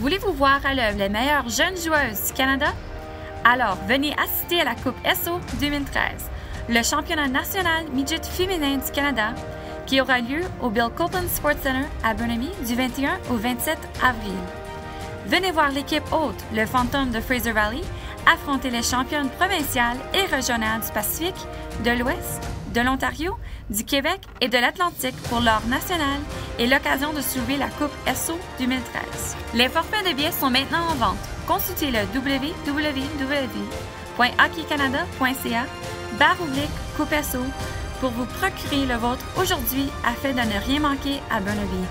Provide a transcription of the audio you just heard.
Voulez-vous voir à l'œuvre les meilleures jeunes joueuses du Canada? Alors, venez assister à la Coupe SO 2013, le championnat national midget féminin du Canada, qui aura lieu au Bill Copeland Sports Center à Burnaby du 21 au 27 avril. Venez voir l'équipe haute, le Phantom de Fraser Valley, affronter les championnes provinciales et régionales du Pacifique, de l'Ouest, de l'Ontario, du Québec et de l'Atlantique pour l'or national et l'occasion de soulever la Coupe SO 2013. Les forfaits de billets sont maintenant en vente. Consultez le www.hockeycanada.ca barre Coupe SO pour vous procurer le vôtre aujourd'hui afin de ne rien manquer à Burnaby.